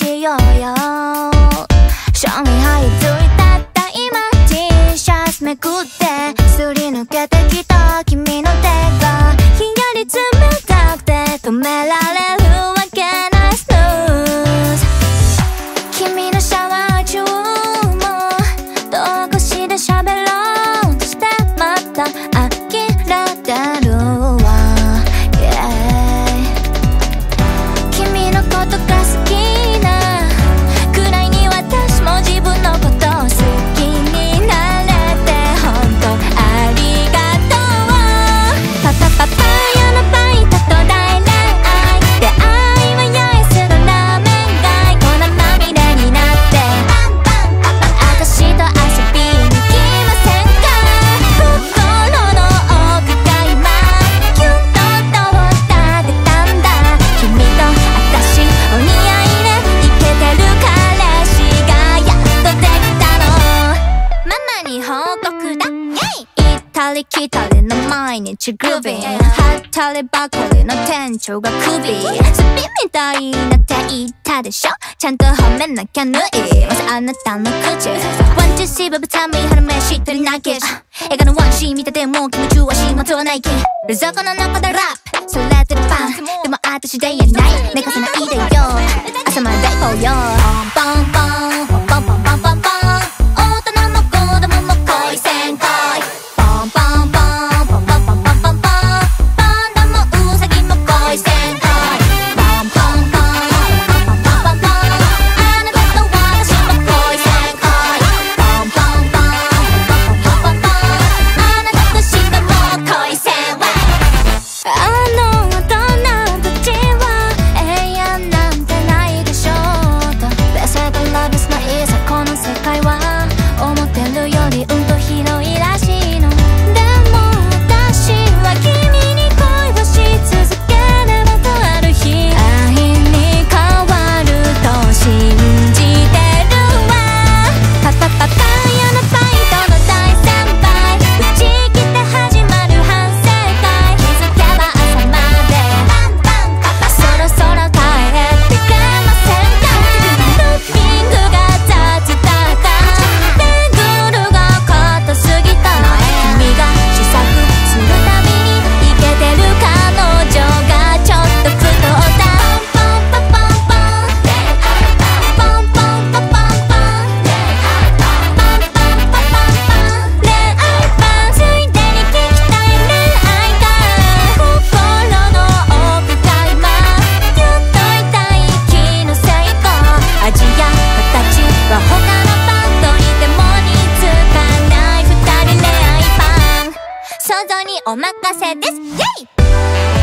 しようよ。上味着いたった今 T シャツめくってすり抜けてきた君の手がひやり冷たくて止められるりきたりな毎日グルービー働ればかりの店長がクビスピみたいなって言ったでしょちゃんと褒めなきゃぬいまずあなたの口ワンチシーブブタミ春飯しっとりなきし映画のワンシーン見てても気持ちは始末はないけ冷蔵庫の中でラップそれてるパンでも私でやない寝かせないでよ朝までいこうよ想像にお任せです。イェイ！